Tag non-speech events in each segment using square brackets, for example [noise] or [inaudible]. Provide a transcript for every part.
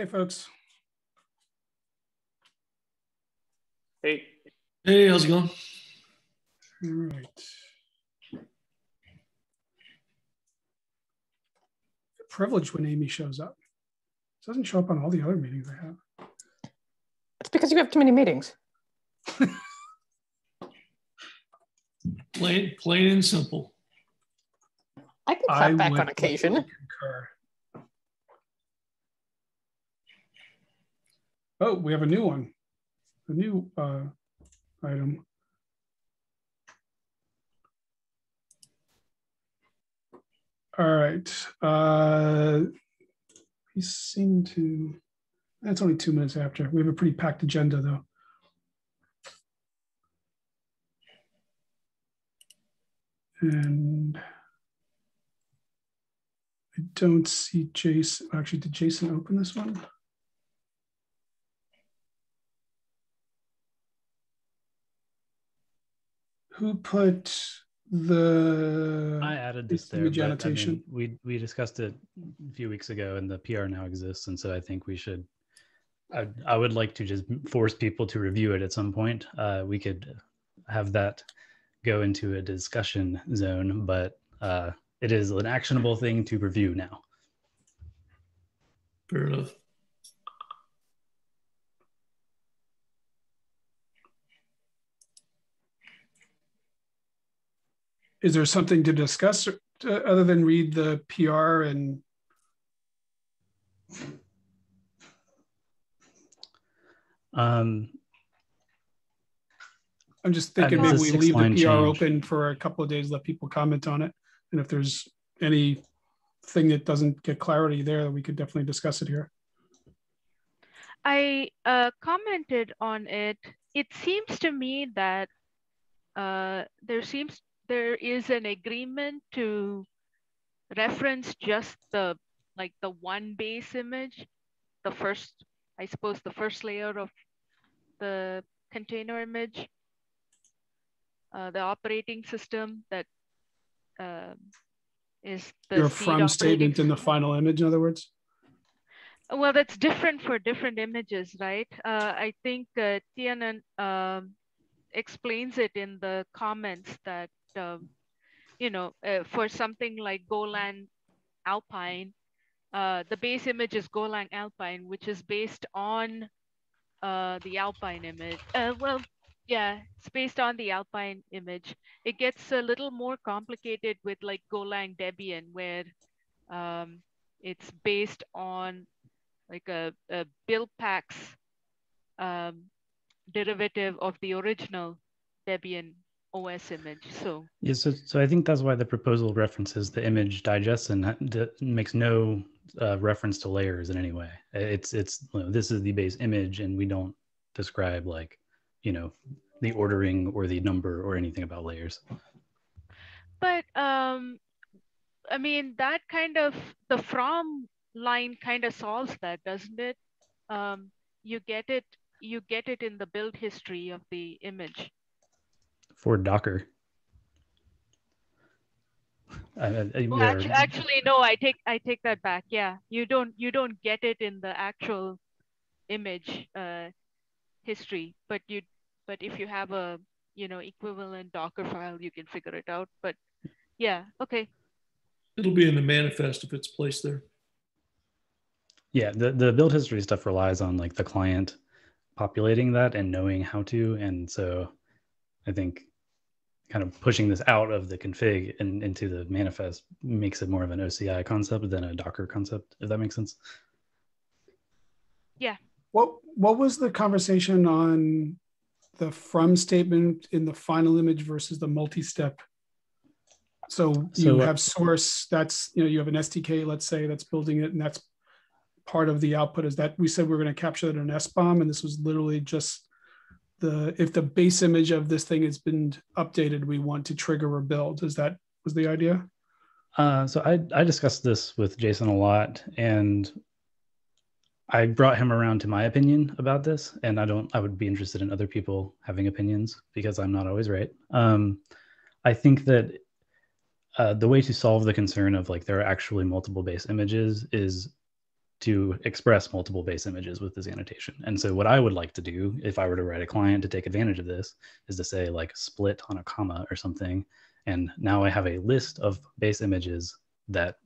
Hey, folks. Hey. Hey, how's it going? All right. Privilege when Amy shows up. Doesn't show up on all the other meetings I have. It's because you have too many meetings. Plain, plain and simple. I can clap back on occasion. concur. Oh, we have a new one, a new uh, item. All right. Uh, we seem to. That's only two minutes after. We have a pretty packed agenda, though. And I don't see Jason. Actually, did Jason open this one? Who put the I added this there. but, I mean, we we discussed it a few weeks ago, and the PR now exists, and so I think we should. I, I would like to just force people to review it at some point. Uh, we could have that go into a discussion zone, but uh, it is an actionable thing to review now. Fair enough. Is there something to discuss uh, other than read the PR and Um, I'm just thinking maybe we leave the PR change. open for a couple of days, let people comment on it. And if there's any thing that doesn't get clarity there, we could definitely discuss it here. I uh, commented on it. It seems to me that uh, there seems there is an agreement to reference just the like the one base image, the first, I suppose, the first layer of the container image, uh, the operating system that um is the Your from statement in the final image, in other words. Well, that's different for different images, right? Uh, I think uh, Tianon um, explains it in the comments that, um, you know, uh, for something like Golang Alpine, uh, the base image is Golang Alpine, which is based on uh, the Alpine image. Uh, well, yeah, it's based on the Alpine image. It gets a little more complicated with like Golang Debian, where um, it's based on like a, a buildpacks um, derivative of the original Debian OS image. So Yeah, so, so I think that's why the proposal references the image digest and makes no uh, reference to layers in any way. It's it's you know, this is the base image, and we don't describe like you know the ordering or the number or anything about layers. but um, I mean that kind of the from line kind of solves that, doesn't it? Um, you get it you get it in the build history of the image. For Docker. I- I- I- Well, actually, actually, no. I take I take that back. Yeah, you don't you don't get it in the actual image uh, history, but you but if you have a you know equivalent Docker file, you can figure it out. But yeah, okay. It'll be in the manifest if it's placed there. yeah, the, the build history stuff relies on like the client populating that and knowing how to. And so I think kind of pushing this out of the config and into the manifest makes it more of an OCI concept than a Docker concept, if that makes sense. Yeah. What what was the conversation on the from statement in the final image versus the multi-step? So you So, uh, have source that's you know you have an SDK, let's say that's building it, and that's part of the output. Is that we said we are going to capture that in an SBOM, and this was literally just the if the base image of this thing has been updated, we want to trigger a build. Is that was the idea? Uh, so I, I discussed this with Jason a lot, and I brought him around to my opinion about this. And I don't, I would be interested in other people having opinions because I'm not always right. Um, I think that uh, the way to solve the concern of like there are actually multiple base images is to express multiple base images with this annotation. And so what I would like to do if I were to write a client to take advantage of this is to say like split on a comma or something. And now I have a list of base images that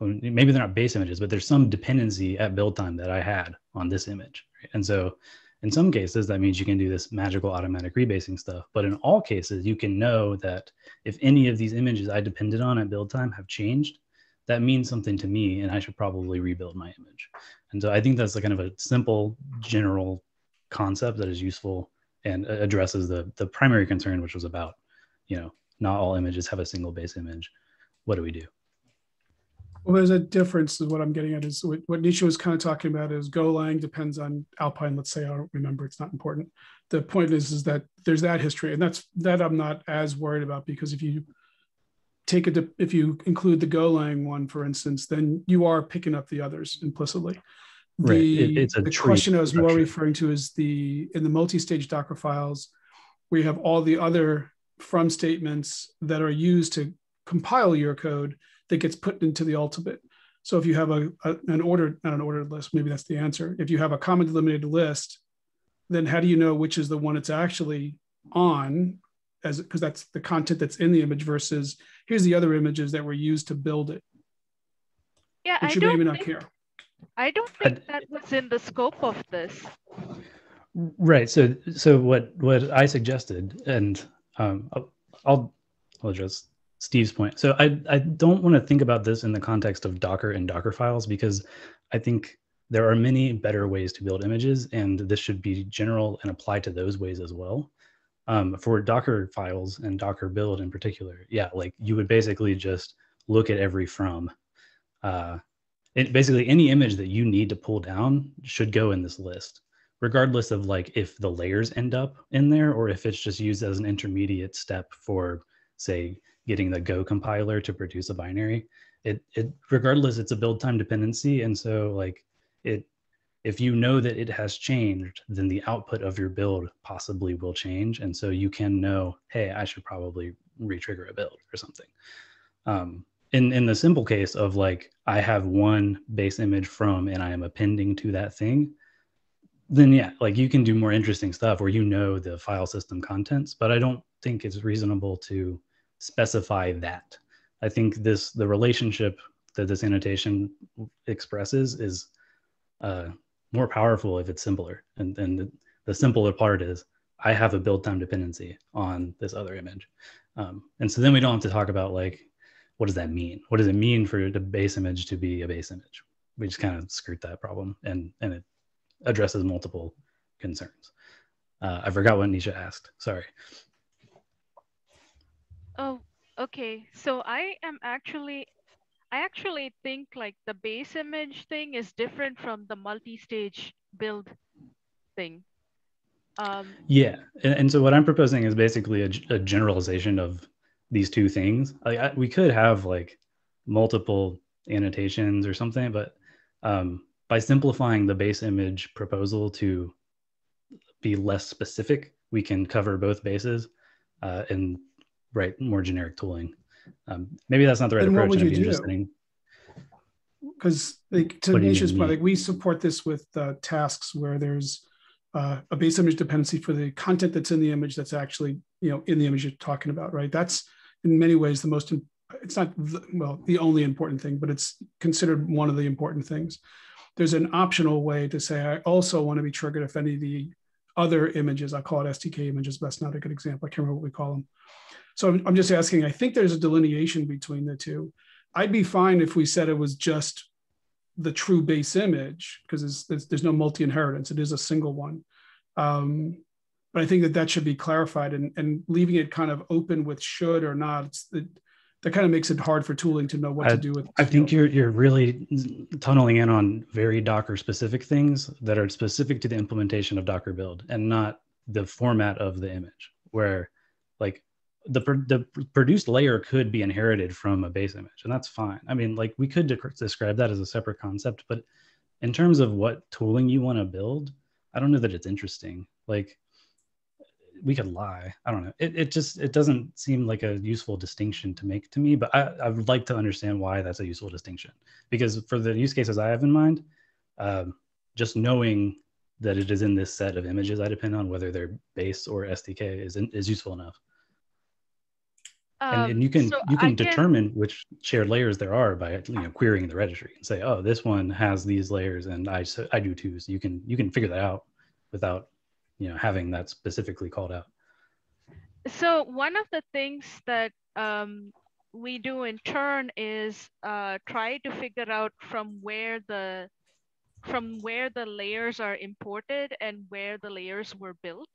maybe they're not base images, but there's some dependency at build time that I had on this image. And so in some cases, that means you can do this magical automatic rebasing stuff. But in all cases, you can know that if any of these images I depended on at build time have changed, that means something to me and I should probably rebuild my image. And so I think that's a kind of a simple general concept that is useful and addresses the, the primary concern, which was about, you know, not all images have a single base image. What do we do? Well, there's a difference. Is what I'm getting at is what, what Nisha was kind of talking about is Golang depends on Alpine. Let's say I don't remember; it's not important. The point is, is that there's that history, and that's that I'm not as worried about because if you take it if you include the Golang one, for instance, then you are picking up the others implicitly. The, right. It, it's a the question I was more referring to is the in the multi-stage Docker files, we have all the other from statements that are used to compile your code that gets put into the ultimate. So if you have a, a, an ordered, not an ordered list, maybe that's the answer. If you have a comma delimited list, then how do you know which is the one it's actually on as because that's the content that's in the image versus here's the other images that were used to build it. Yeah, I don't maybe not think, care. I don't think that was in the scope of this. Right. So so what what I suggested, and um, I'll, I'll I'll address Steve's point. So I, I don't want to think about this in the context of Docker and Docker files because I think there are many better ways to build images, and this should be general and apply to those ways as well. Um, for Docker files and Docker build in particular, yeah, like you would basically just look at every from. Uh, it, basically, any image that you need to pull down should go in this list, regardless of like if the layers end up in there or if it's just used as an intermediate step for, say, getting the Go compiler to produce a binary. It, it regardless, it's a build time dependency, and so like it, if you know that it has changed, then the output of your build possibly will change, and so you can know, hey, I should probably retrigger a build or something. Um, in in the simple case of like I have one base image from and I am appending to that thing, then yeah, like you can do more interesting stuff where you know the file system contents, but I don't think it's reasonable to specify that. I think this the relationship that this annotation expresses is uh, more powerful if it's simpler. And, and the, simpler part is I have a build time dependency on this other image. Um, and so then we don't have to talk about like, what does that mean? What does it mean for the base image to be a base image? We just kind of skirt that problem and, and it addresses multiple concerns. Uh, I forgot what Nisha asked. Sorry. Oh, okay. So I am actually, I actually think like the base image thing is different from the multi-stage build thing. Um, yeah, and, and, so what I'm proposing is basically a, a generalization of these two things. Like I, we could have like multiple annotations or something, but um, by simplifying the base image proposal to be less specific, we can cover both bases uh, and write more generic tooling. Um, maybe that's not the right and approach. What would you do? Because like, to Nisha's point, like we support this with uh, tasks where there's uh, a base image dependency for the content that's in the image that's actually you know in the image you're talking about, right? That's in many ways the most. It's not the, well the only important thing, but it's considered one of the important things. There's an optional way to say I also want to be triggered if any of the other images, I call it SDK images, but that's not a good example. I can't remember what we call them so I'm, I'm just asking, I think there's a delineation between the two. I'd be fine if we said it was just the true base image because there's, no multi-inheritance. It is a single one. Um, but I think that that should be clarified and, and leaving it kind of open with should or not. It, that kind of makes it hard for tooling to know what I, to do with. I think you're you're really tunneling in on very Docker specific things that are specific to the implementation of Docker build and not the format of the image. Where like the the produced layer could be inherited from a base image, and that's fine. I mean, like we could de- describe that as a separate concept, but in terms of what tooling you want to build, I don't know that it's interesting. Like we could lie. I don't know. It, it just it doesn't seem like a useful distinction to make to me. But I, I would like to understand why that's a useful distinction. Because for the use cases I have in mind, um, just knowing that it is in this set of images I depend on, whether they're base or SDK, is is useful enough. Um, and, and you can so you can determine which shared layers there are by you know querying the registry and say, oh, this one has these layers, and I so I do too. So you can you can figure that out without you know having that specifically called out. So one of the things that um, we do in Tern is uh, try to figure out from where the from where the layers are imported and where the layers were built.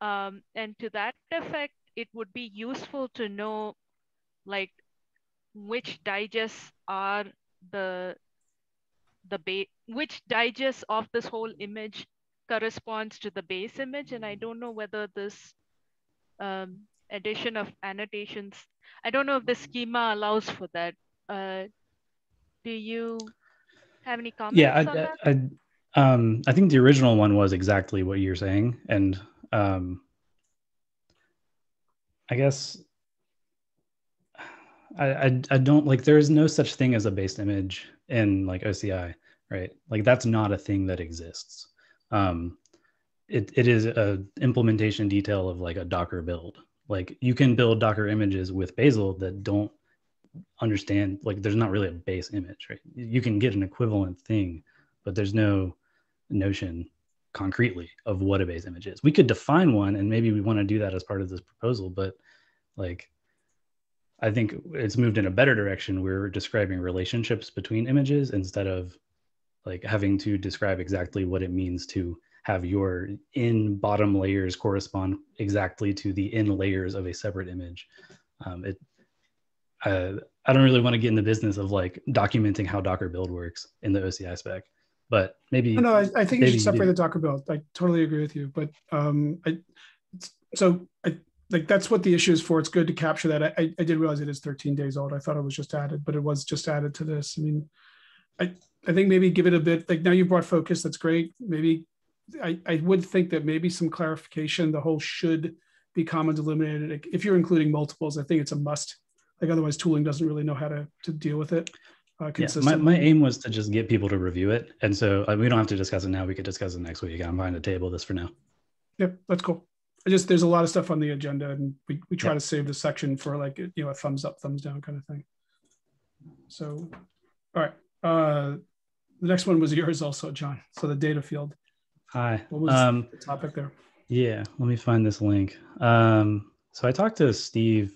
Um, and to that effect, it would be useful to know like which digests are the the base which digest of this whole image corresponds to the base image and i don't know whether this um, addition of annotations i don't know if the schema allows for that uh, do you have any comments yeah on I, that? I, I, um, I think the original one was exactly what you're saying and um, I guess I, I I don't like there is no such thing as a base image in like OCI, right? Like that's not a thing that exists. Um, it, it is a implementation detail of like a Docker build. Like you can build Docker images with Bazel that don't understand like there's not really a base image, right? You can get an equivalent thing, but there's no notion concretely of what a base image is. We could define one and maybe we want to do that as part of this proposal, but like I think it's moved in a better direction. We're describing relationships between images instead of like having to describe exactly what it means to have your in bottom layers correspond exactly to the in layers of a separate image. Um, it, uh, I don't really want to get in the business of like documenting how Docker build works in the OCI spec, but maybe. No, I, I think you should separate do. the Docker build. I totally agree with you. But um, I, so I like that's what the issue is for. It's good to capture that. I, I did realize it is 13 days old. I thought it was just added, but it was just added to this. I mean, I I think maybe give it a bit like now you brought focus. That's great. Maybe I, I would think that maybe some clarification. The whole should be comma delimited. If you're including multiples, I think it's a must. Like otherwise, tooling doesn't really know how to to deal with it. Uh, Yeah, my, my aim was to just get people to review it. And so uh, we don't have to discuss it now. We could discuss it next week. I'm fine to table this for now. Yep, that's cool. I just there's a lot of stuff on the agenda, and we, we try Yep. to save the section for like you know a thumbs up, thumbs down kind of thing. So, all right. Uh, the next one was yours also, John. So the data field. Hi. What was Um, the topic there? yeah, let me find this link. Um, so I talked to Steve,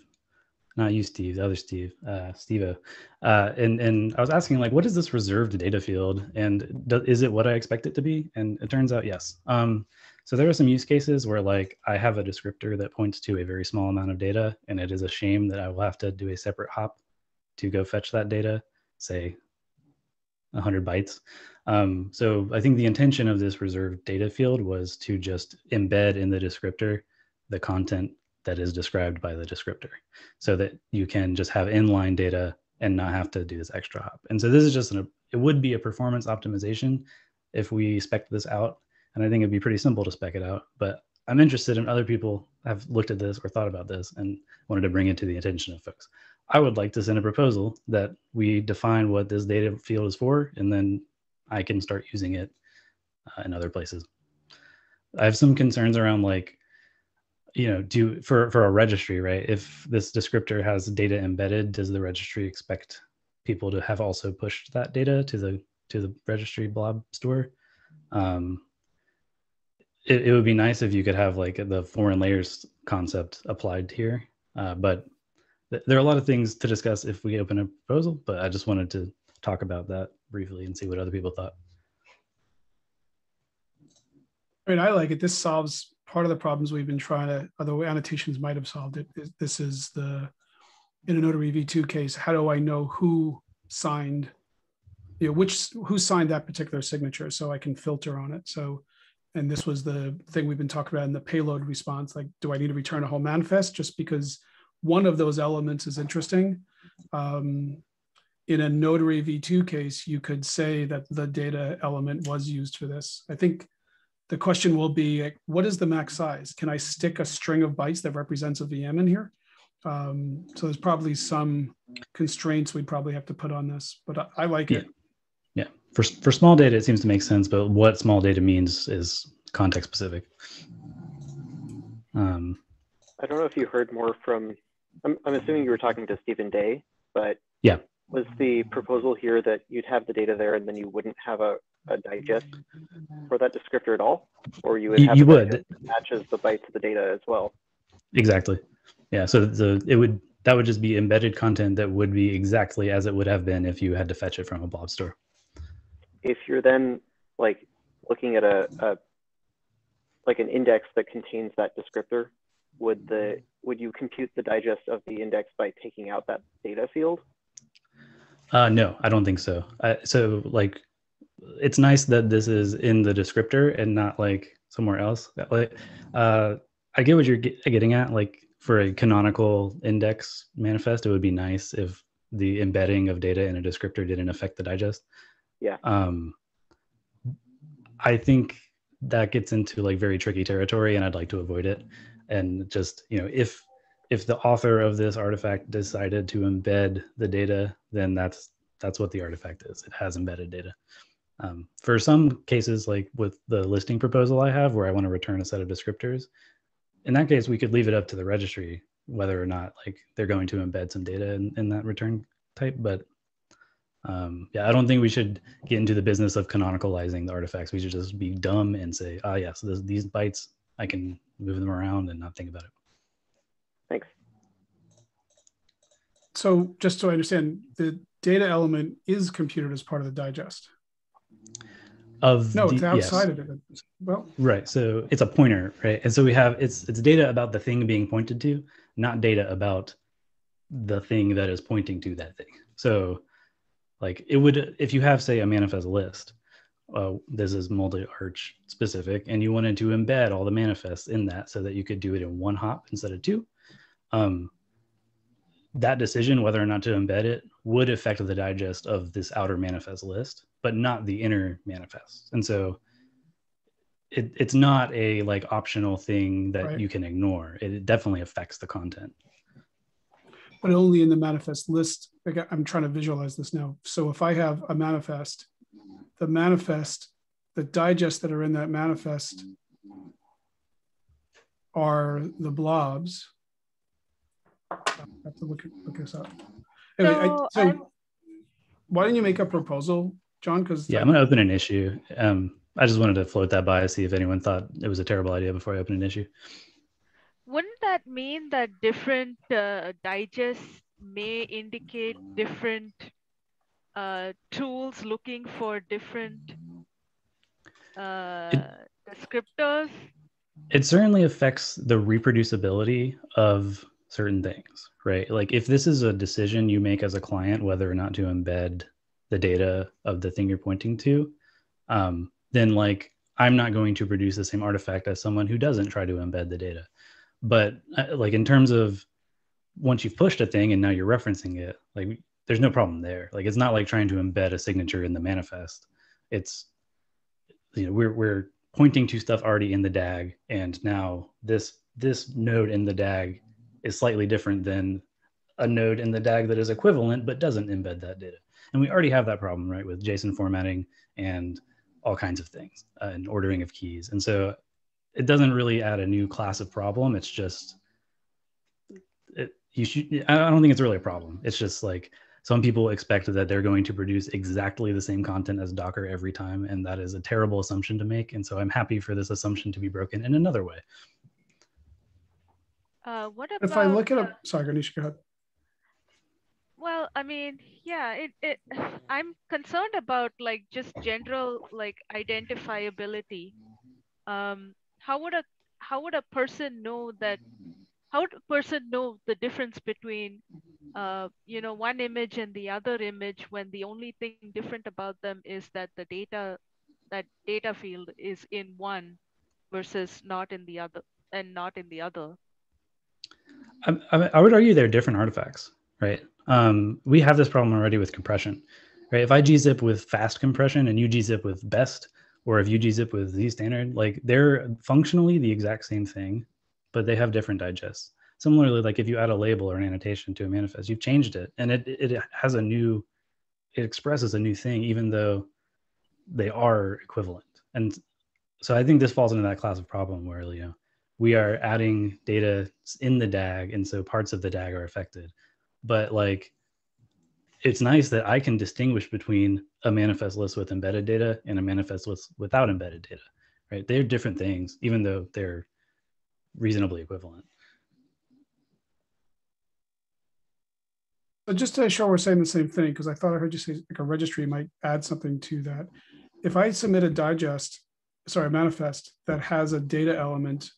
not you, Steve, the other Steve, uh, Steve, uh, and and I was asking like, what is this reserved data field, and do, is it what I expect it to be? And it turns out yes. Um, so there are some use cases where like I have a descriptor that points to a very small amount of data, and it is a shame that I will have to do a separate hop to go fetch that data, say 100 bytes. Um, so I think the intention of this reserved data field was to just embed in the descriptor the content that is described by the descriptor so that you can just have inline data and not have to do this extra hop. And so this is just an, it would be a performance optimization if we spec this out. And I think it'd be pretty simple to spec it out, but I'm interested in other people have looked at this or thought about this and wanted to bring it to the attention of folks. I would like to send a proposal that we define what this data field is for, and then I can start using it uh, in other places. I have some concerns around like, you know, do for for a registry, right? If this descriptor has data embedded, does the registry expect people to have also pushed that data to the to the registry blob store? Um, it, it would be nice if you could have like the foreign layers concept applied here, uh, but there are a lot of things to discuss if we open a proposal. But I just wanted to talk about that briefly and see what other people thought. I mean, I like it. This solves part of the problems we've been trying to, although annotations might have solved it. This is the, in a notary V2 case, how do I know who signed, you know, which, who signed that particular signature so I can filter on it. So, and this was the thing we've been talking about in the payload response. Like, do I need to return a whole manifest just because one of those elements is interesting? Um, in a notary V2 case, you could say that the data element was used for this. I think the question will be, like, what is the max size? Can I stick a string of bytes that represents a VM in here? Um, so there's probably some constraints we'd probably have to put on this, but I, I like Yeah. it. Yeah. For for small data, it seems to make sense, but what small data means is context specific. Um, I don't know if you heard more from, I'm, I'm assuming you were talking to Stephen Day, but Yeah. was the proposal here that you'd have the data there and then you wouldn't have a, a digest for that descriptor at all? Or you would You- have you would. matches the bytes of the data as well? exactly. Yeah. So the it would that would just be embedded content that would be exactly as it would have been if you had to fetch it from a blob store. If you're then like looking at a, a like an index that contains that descriptor, would the would you compute the digest of the index by taking out that data field? Uh, no, I don't think so. I, so like, it's nice that this is in the descriptor and not like somewhere else. Like, uh, I get what you're get, getting at. Like for a canonical index manifest, it would be nice if the embedding of data in a descriptor didn't affect the digest. Yeah. Um, I think that gets into like very tricky territory, and I'd like to avoid it. And just you know, if if the author of this artifact decided to embed the data, then that's that's what the artifact is. It has embedded data. Um, for some cases, like with the listing proposal I have, where I want to return a set of descriptors, in that case, we could leave it up to the registry whether or not like they're going to embed some data in, in that return type. But um, yeah, I don't think we should get into the business of canonicalizing the artifacts. We should just be dumb and say, ah, yes, this, these bytes, I can move them around and not think about it. Thanks. So just so I understand, the data element is computed as part of the digest. Of No, the- it's yes. outside of it. Well, Right. So it's a pointer, right? And so we have it's it's data about the thing being pointed to, not data about the thing that is pointing to that thing. So like it would if you have say a manifest list, uh, this is multi-arch specific, and you wanted to embed all the manifests in that so that you could do it in one hop instead of two. Um, that decision whether or not to embed it would affect the digest of this outer manifest list, but not the inner manifest. And so it, it's not a like optional thing that Right. you can ignore. It definitely affects the content. but only in the manifest list. Like I'm trying to visualize this now. So if I have a manifest, the manifest, the digests that are in that manifest are the blobs. I have to look look this up. Anyway, So so I'm- why don't you make a proposal, John? Because Yeah, I'm gonna open an issue. Um, I just wanted to float that by see if anyone thought it was a terrible idea before I open an issue. Wouldn't that mean that different uh, digests may indicate different uh, tools looking for different uh, descriptors? It certainly affects the reproducibility of certain things, right? Like if this is a decision you make as a client whether or not to embed the data of the thing you're pointing to, um, then like I'm not going to produce the same artifact as someone who doesn't try to embed the data. But uh, like in terms of once you've pushed a thing and now you're referencing it, like there's no problem there. Like it's not like trying to embed a signature in the manifest. It's you know we're we're pointing to stuff already in the DAG, and now this this node in the DAG is slightly different than a node in the DAG that is equivalent but doesn't embed that data. And we already have that problem, right, with JSON formatting and all kinds of things uh, and ordering of keys. And so it doesn't really add a new class of problem. It's just it, you should. I don't think it's really a problem. It's just like some people expect that they're going to produce exactly the same content as Docker every time, and that is a terrible assumption to make. And so I'm happy for this assumption to be broken in another way. Uh, what about? if I look at uh, a, sorry, Ganesh, go ahead. Well, I mean, yeah, it, it I'm concerned about like just general like identifiability. Um, how would a how would a person know that how would a person know the difference between uh, you know one image and the other image when the only thing different about them is that the data that data field is in one versus not in the other and not in the other. I, I, would argue they're different artifacts, right? Um, we have this problem already with compression, right? If I gzip with fast compression and you gzip with best, or if you gzip with z standard, like they're functionally the exact same thing, but they have different digests. Similarly, like if you add a label or an annotation to a manifest, you've changed it and it, it has a new, it expresses a new thing, even though they are equivalent. And so I think this falls into that class of problem where, you know, we are adding data in the DAG. And so parts of the DAG are affected. But like, it's nice that I can distinguish between a manifest list with embedded data and a manifest list without embedded data, right? They're different things, even though they're reasonably equivalent. But just to show we're saying the same thing, because I thought I heard you say like a registry might add something to that. If I submit a digest, sorry, a manifest that has a data element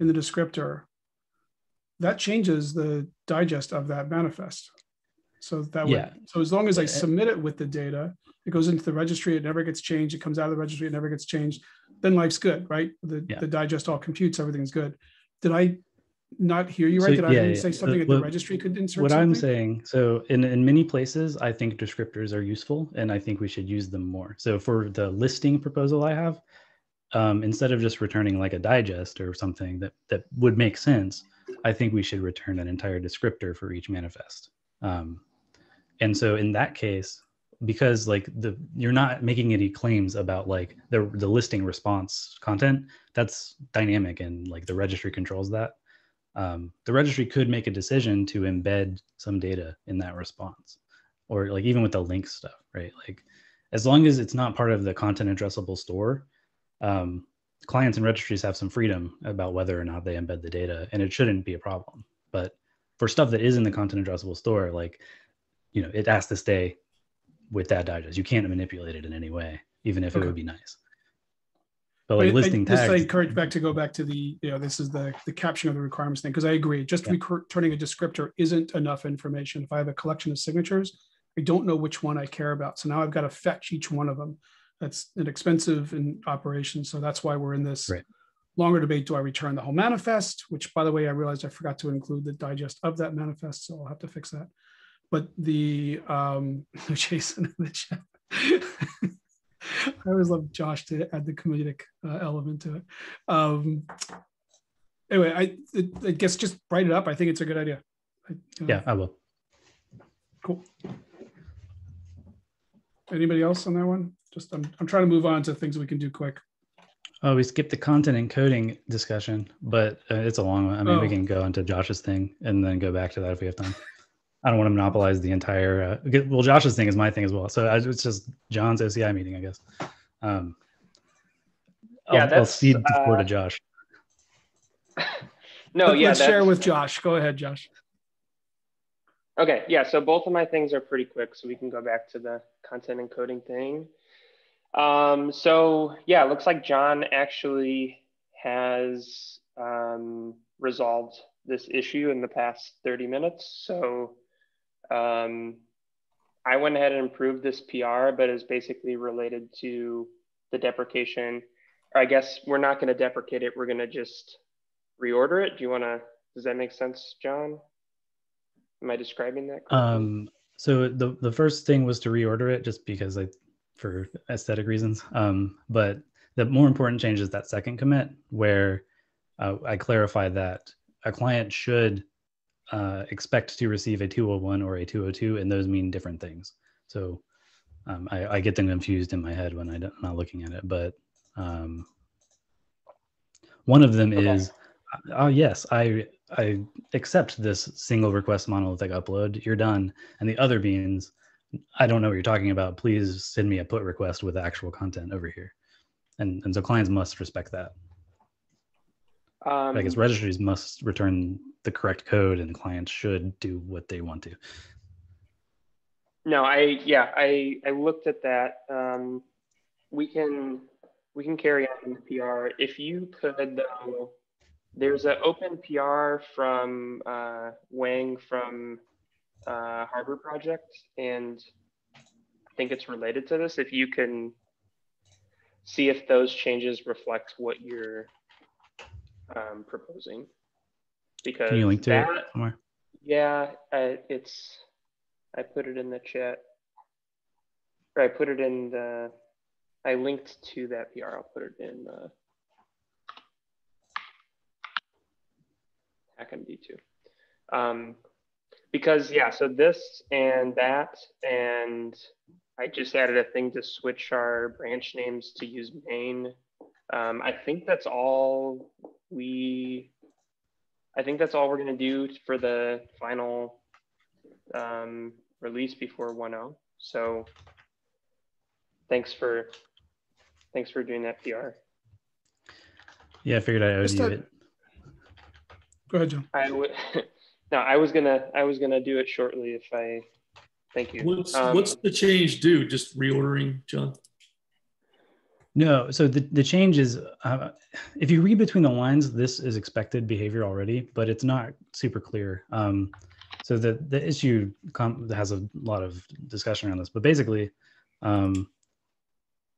in the descriptor, that changes the digest of that manifest. So that yeah. way, so as long as I submit it with the data, it goes into the registry, it never gets changed, it comes out of the registry, it never gets changed, then life's good, right? The, yeah. the digest all computes, everything's good. Did I not hear you right? So, Did I yeah, say something at the registry could insert What something? I'm saying, so in, in many places, I think descriptors are useful and I think we should use them more. So for the listing proposal I have, um, instead of just returning like a digest or something that, that would make sense, I think we should return an entire descriptor for each manifest. Um, and so in that case, because like the you're not making any claims about like the the listing response content, that's dynamic and like the registry controls that. Um, the registry could make a decision to embed some data in that response or like even with the link stuff right? Like as long as it's not part of the content addressable store um, clients and registries have some freedom about whether or not they embed the data and it shouldn't be a problem. But for stuff that is in the content addressable store like you know it has to stay with that digest you can't manipulate it in any way even if okay. it would be nice but like listing I, tags. Just I encourage back to go back to the, you know, this is the the caption of the requirements thing because I agree. Just yeah. returning a descriptor isn't enough information. If I have a collection of signatures, I don't know which one I care about. So now I've got to fetch each one of them. That's an expensive in operation. So that's why we're in this right. longer debate. Do I return the whole manifest? Which, by the way, I realized I forgot to include the digest of that manifest, so I'll have to fix that. But the um, [laughs] Jason in the chat. [laughs] I always love Josh to add the comedic uh, element to it. Um, anyway, I it, I guess just write it up. I think it's a good idea. I, yeah, I will. Cool. Anybody else on that one? Just I'm I'm trying to move on to things we can do quick. Oh, we skipped the content encoding discussion, but uh, it's a long one. I mean, oh. we can go into Josh's thing and then go back to that if we have time. I don't want to monopolize the entire. Uh, well, Josh's thing is my thing as well. So I, it's just John's OCI meeting, I guess. Um, yeah, I'll, I'll cede the floor uh, to Josh. [laughs] no, Let, yeah. Let's share with Josh. Go ahead, Josh. Okay, yeah. So both of my things are pretty quick, so we can go back to the content encoding thing. Um, so yeah, it looks like John actually has um, resolved this issue in the past 30 minutes. So um, I went ahead and improved this PR, but it's basically related to the deprecation. I guess we're not going to deprecate it. We're going to just reorder it. Do you want to? Does that make sense, John? Am I describing that? Correctly? Um. So the the first thing was to reorder it, just because I, for aesthetic reasons. Um. But the more important change is that second commit, where uh, I clarify that a client should uh, expect to receive a 201 or a 202, and those mean different things. So um, I, I, get them confused in my head when I'm not looking at it. But um, one of them okay. is, oh yes, I I accept this single request monolithic upload. You're done. And the other means, I don't know what you're talking about. Please send me a put request with actual content over here. And and so clients must respect that. Um, I guess registries must return the correct code, and clients should do what they want to. No, I yeah, I I looked at that. Um, we can we can carry on the PR if you could though. There's an open PR from uh, Wang from uh, Harbor Project, and I think it's related to this. If you can see if those changes reflect what you're um, proposing. Because Can you link to that, it somewhere? Yeah, I, it's. I put it in the chat. Or I put it in the I linked to that PR. I'll put it in uh, HackMD too. Um, because yeah, so this and that, and I just added a thing to switch our branch names to use main. Um, I think that's all we, I think that's all we're gonna do for the final um, release before 1.0. So thanks for, thanks for doing that PR. Yeah, I figured I owed Just you a- it. Go ahead, John. I would, [laughs] no, I was gonna, I was gonna do it shortly if I, thank you. What's Um, what's the change do? Just reordering, John? No, so the, the change is uh, if you read between the lines, this is expected behavior already, but it's not super clear. Um, so the the issue has a lot of discussion around this, but basically, um,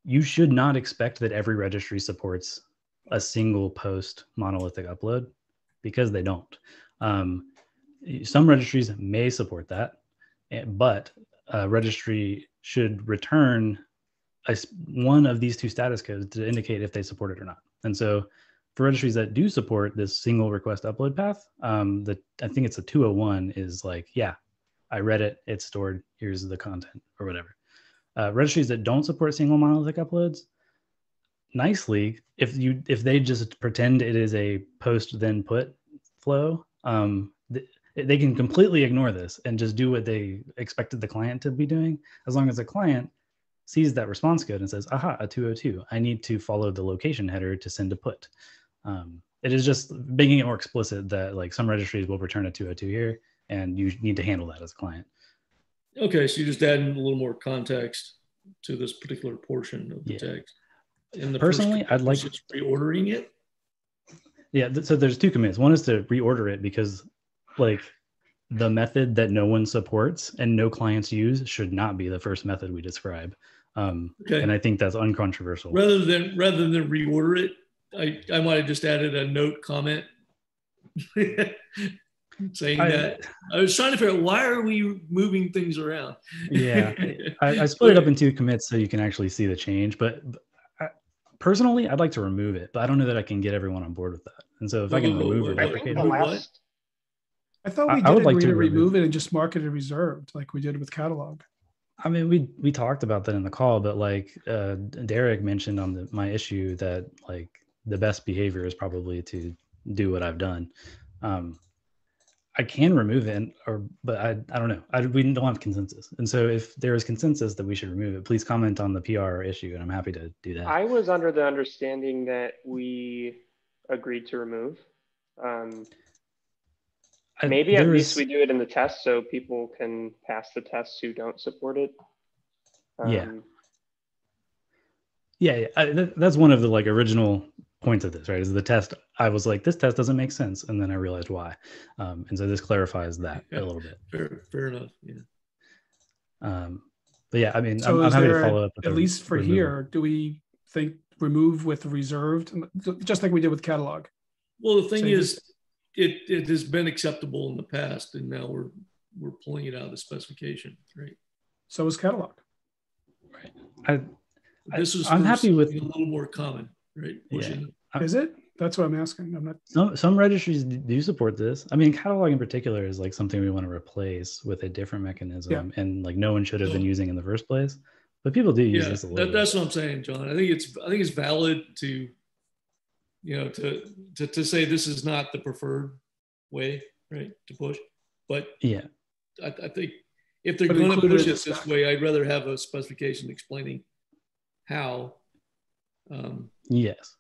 you should not expect that every registry supports a single post monolithic upload because they don't. Um, some registries may support that, eh, but a registry should return a one of these two status codes to indicate if they support it or not. And so for registries that do support this single request upload path, um, the I think it's a 201 is like, yeah, I read it, it's stored, here's the content or whatever. Uh, registries that don't support single monolithic uploads, nicely, if you if they just pretend it is a post then put flow, um, th- they can completely ignore this and just do what they expected the client to be doing, as long as the client sees that response code and says, aha, a 202. I need to follow the location header to send a put. Um, it is just making it more explicit that like some registries will return a 202 here and you need to handle that as a client. Okay, so you're just adding a little more context to this particular portion of the Yeah. text. And the Personally, first I'd like- just reordering it. Yeah, th- so there's two commits. One is to reorder it because like the method that no one supports and no clients use should not be the first method we describe. Um, Okay. and I think that's uncontroversial. rather than rather than reorder it, I, I might have just added a note comment [laughs] saying I- that I was trying to figure out why are we moving things around. yeah, [laughs] I, I split it up in two commits so you can actually see the change. But, but I, personally, I'd like to remove it, but I don't know that I can get everyone on board with that. And so if I can Whoa, whoa, remove whoa, or I think the it, last, I thought I- we I did would like to to remove remove- it and just mark it as reserved, like we did with catalog. I mean, we we talked about that in the call, but like uh, Derek mentioned on the my issue that like the best behavior is probably to do what I've done. Um, I can remove it, or but I I don't know. I we don't have consensus, and so if there is consensus that we should remove it, please comment on the PR issue, and I'm happy to do that. I was under the understanding that we agreed to remove. Um, maybe at least we do it in the test so people can pass the tests who don't support it. Yeah. Um, Yeah, yeah I, that, that's one of the like original points of this, right? Is the test. I was like, this test doesn't make sense, and then I realized why, um, and so this clarifies that a little bit. Fair, fair enough. Yeah. Um, but yeah, I mean, So I'm, I'm happy to there, follow up. with at the least for removal. here, do we think remove with reserved, just like we did with catalog? Well, the thing So you is, it it has been acceptable in the past, and now we're we're pulling it out of the specification, right? So is catalog. Right. I- This is I'm happy with- a little more common, right? Yeah. Pushing- Is it? That's what I'm asking. I'm not, some some registries do support this. I mean, catalog in particular is like something we want to replace with a different mechanism, and like no one should have been using in the first place. But people do use Yeah, this a little. that, that's what I'm saying, John. I think it's I think it's valid to, you know, to to to say this is not the preferred way, right, to push. But. Yeah, I, I think if they're going to push it this spec. way, I'd rather have a specification explaining how. Um, yes.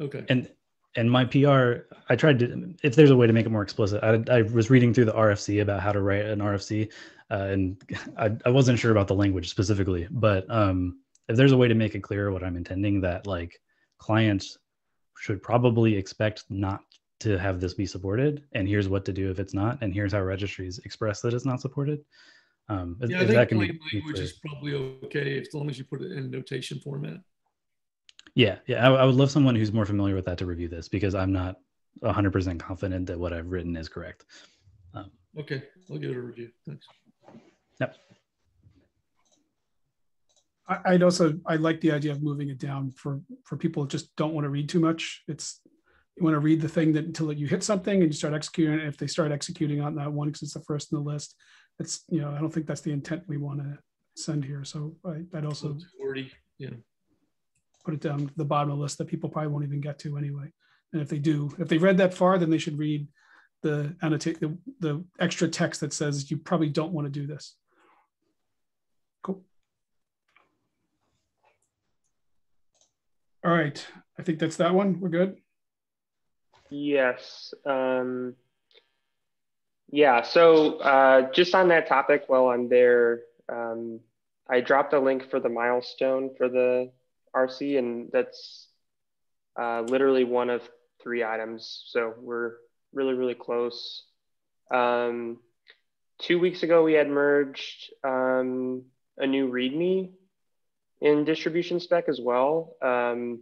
okay. and and my PR, I tried to. If there's a way to make it more explicit, I, I was reading through the RFC about how to write an RFC, uh, and [laughs] I, I wasn't sure about the language specifically. But um, if there's a way to make it clear what I'm intending, that like clients should probably expect not to have this be supported, and here's what to do if it's not, and here's how registries express that it's not supported. Um, Yeah, I think that can be, plain language is probably okay as long as you put it in notation format. Yeah, yeah. I, I would love someone who's more familiar with that to review this because I'm not 100% confident that what I've written is correct. Um, Okay, I'll give it a review. Thanks. Yep. I, I'd also I like the idea of moving it down for for people who just don't want to read too much. It's you want to read the thing that until you hit something and you start executing. If they start executing on that one because it's the first in the list, it's you know I don't think that's the intent we want to send here. So I, would also 40, yeah. put it down the bottom of the list that people probably won't even get to anyway. And if they do, if they read that far, then they should read the annotate the, the extra text that says you probably don't want to do this. Cool. All right, I think that's that one. We're good. Yes. Um, yeah, so uh, just on that topic, while I'm there, um, I dropped a link for the milestone for the RC, and that's uh, literally one of three items. So we're really, really close. Um, two weeks ago, we had merged um, a new README in distribution spec as well. Um,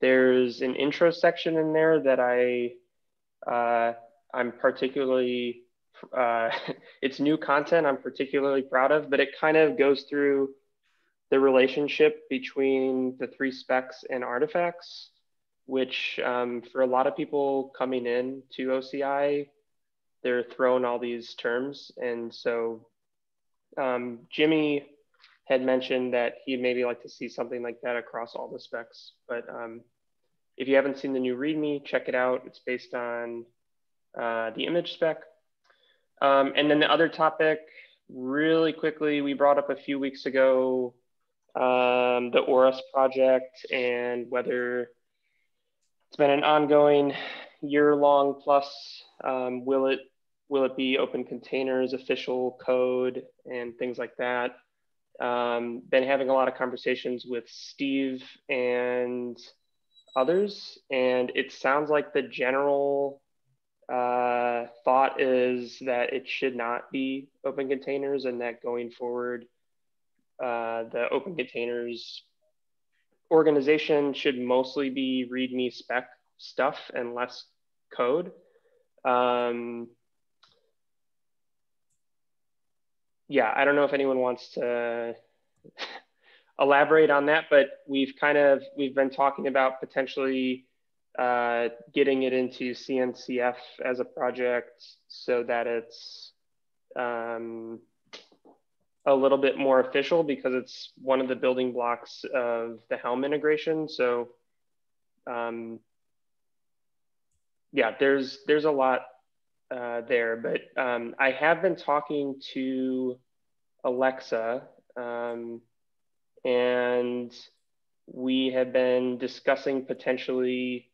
there's an intro section in there that I uh, I'm particularly uh, [laughs] it's new content I'm particularly proud of, but it kind of goes through the relationship between the three specs and artifacts, which um, for a lot of people coming in to OCI, they're thrown all these terms. And so um, Jimmy had mentioned that he'd maybe like to see something like that across all the specs. But um, if you haven't seen the new README, check it out. It's based on uh, the image spec. Um, and then the other topic, really quickly, we brought up a few weeks ago um, the ORAS project and whether it's been an ongoing year long plus. Um, will it will it be open containers, official code, and things like that? Um, been having a lot of conversations with Steve and others, and it sounds like the general uh, thought is that it should not be open containers and that going forward, uh, the open containers organization should mostly be README spec stuff and less code. Um, yeah, I don't know if anyone wants to elaborate on that, but we've kind of, we've been talking about potentially uh, getting it into CNCF as a project so that it's um, a little bit more official because it's one of the building blocks of the Helm integration. So um, yeah, there's there's a lot uh, there, but um, I have been talking to Aleksa um, and we have been discussing potentially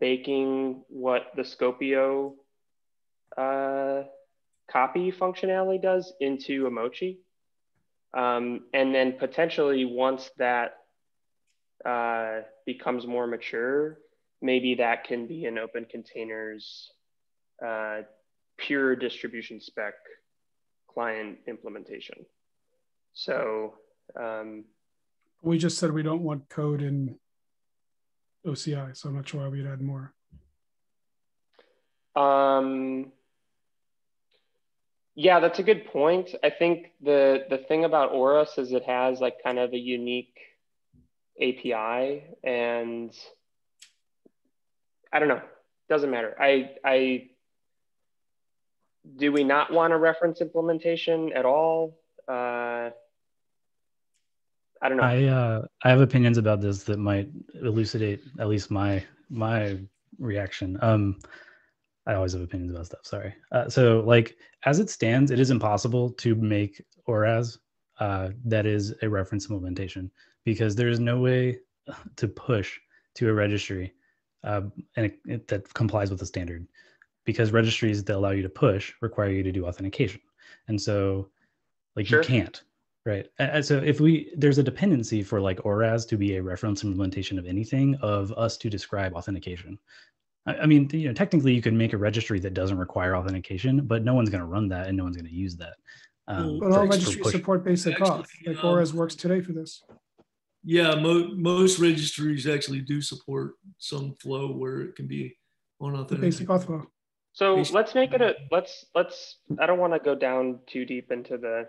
baking what the Skopeo uh, copy functionality does into umoci. Um, and then potentially once that uh, becomes more mature, maybe that can be an open containers uh, pure distribution spec client implementation. So um, we just said we don't want code in OCI, so I'm not sure why we'd add more. Um, yeah, that's a good point. I think the the thing about ORAS is it has like kind of a unique API, and I don't know. Doesn't matter. I I do we not want a reference implementation at all? Uh, I don't know. I uh, I have opinions about this that might elucidate at least my my reaction. Um, I always have opinions about stuff. Sorry. Uh, so like as it stands, it is impossible to make ORAS uh, that is a reference implementation because there is no way to push to a registry uh, and it, it, that complies with the standard because registries that allow you to push require you to do authentication and so like sure. you can't Right. And so if we there's a dependency for like ORAS to be a reference implementation of anything of us to describe authentication. I, I mean, you know, technically you can make a registry that doesn't require authentication, but no one's going to run that and no one's going to use that. Um, but all registries support basic auth. Like um, ORAS works today for this. Yeah, mo most registries actually do support some flow where it can be on authentication. Basic auth flow. So basic. let's make it a let's let's. I don't want to go down too deep into the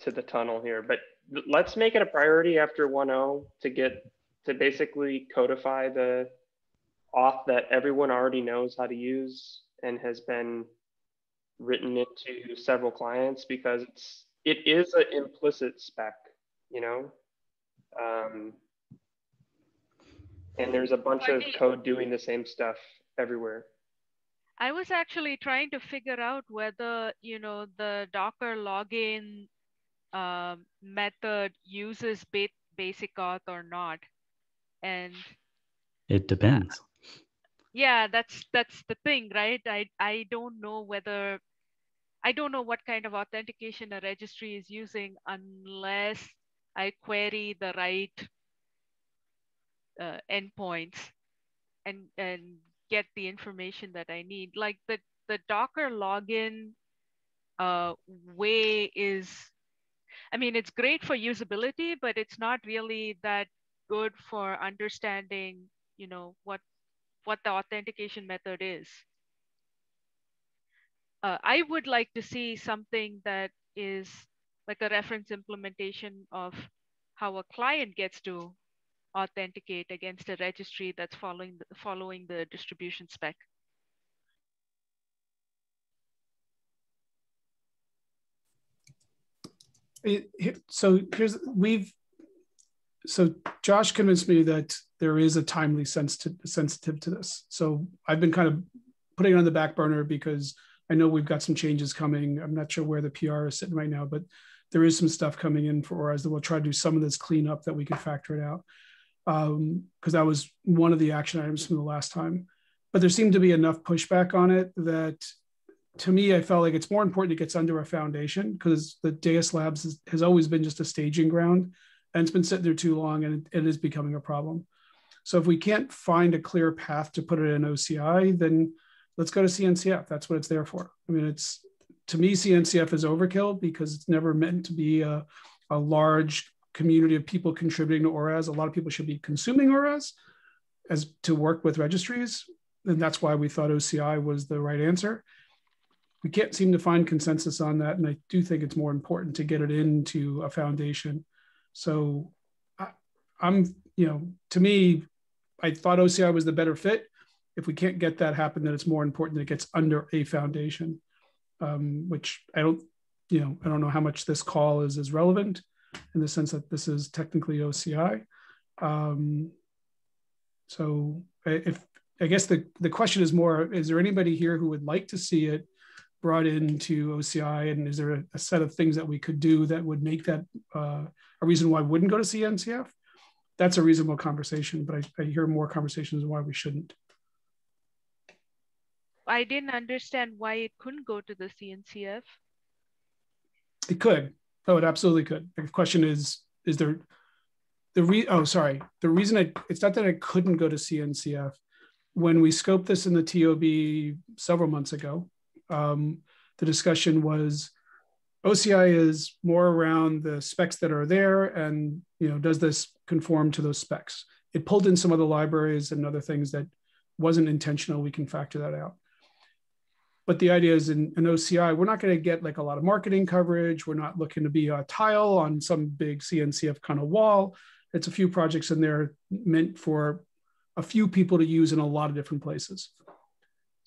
to the tunnel here, but let's make it a priority after 1.0 to get to basically codify the auth that everyone already knows how to use and has been written into several clients because it's it is an implicit spec, you know. Um, and there's a bunch of code doing the same stuff everywhere. I was actually trying to figure out whether you know the Docker login uh, method uses ba basic auth or not, and it depends. Yeah, that's that's the thing, right? I I don't know whether I don't know what kind of authentication a registry is using unless I query the right uh, endpoints and and get the information that I need. Like the, the Docker login uh, way is, I mean, it's great for usability, but it's not really that good for understanding, you know, what, what the authentication method is. Uh, I would like to see something that is like a reference implementation of how a client gets to authenticate against a registry that's following the, following the distribution spec. so here's we've so Josh convinced me that there is a timely sensitive sensitive to this. So I've been kind of putting it on the back burner because I know we've got some changes coming. I'm not sure where the PR is sitting right now, but there is some stuff coming in for us that we'll try to do some of this cleanup that we can factor it out because um, that was one of the action items from the last time. But there seemed to be enough pushback on it that to me, I felt like it's more important it gets under a foundation because the Deis Labs has, has, always been just a staging ground and it's been sitting there too long and it, it is becoming a problem. So if we can't find a clear path to put it in OCI, then let's go to CNCF. That's what it's there for. I mean, it's to me, CNCF is overkill because it's never meant to be a, a large community of people contributing to ORAS. A lot of people should be consuming ORAS as to work with registries. And that's why we thought OCI was the right answer. We can't seem to find consensus on that. And I do think it's more important to get it into a foundation. So I, I'm, you know, to me, I thought OCI was the better fit. If we can't get that happen, then it's more important that it gets under a foundation, um, which I don't, you know, I don't know how much this call is is relevant in the sense that this is technically OCI. Um, so if I guess the, the question is more, is there anybody here who would like to see it brought into OCI? And is there a, a set of things that we could do that would make that uh, a reason why wouldn't go to CNCF? That's a reasonable conversation, but I, I hear more conversations why we shouldn't. I didn't understand why it couldn't go to the CNCF. It could. Oh, it absolutely could. The question is, is there the re oh sorry. The reason I it's not that I couldn't go to CNCF. When we scoped this in the TOB several months ago, um, the discussion was OCI is more around the specs that are there and you know does this conform to those specs it pulled in some other libraries and other things that wasn't intentional we can factor that out but the idea is in, OCI, we're not going to get like a lot of marketing coverage. We're not looking to be a tile on some big CNCF kind of wall. It's a few projects in there meant for a few people to use in a lot of different places.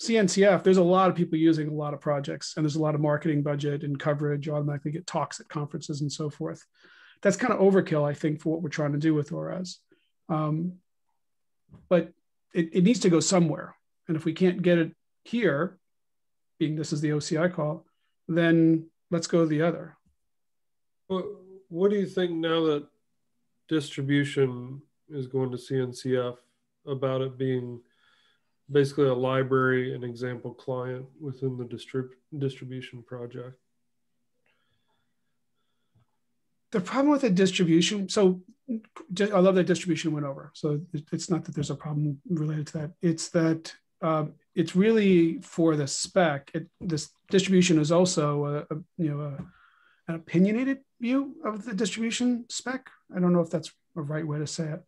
CNCF, there's a lot of people using a lot of projects, and there's a lot of marketing budget and coverage. automatically get talks at conferences and so forth. That's kind of overkill, I think, for what we're trying to do with ORAS. Um, but it, it needs to go somewhere. And if we can't get it here, being this is the OCI call, then let's go the other. Well, what do you think now that distribution is going to CNCF about it being basically a library and example client within the distrib distribution project? The problem with the distribution, so I love that distribution went over. So it's not that there's a problem related to that. It's that um, it's really for the spec. It, this distribution is also a, a you know a, an opinionated view of the distribution spec. I don't know if that's a right way to say it.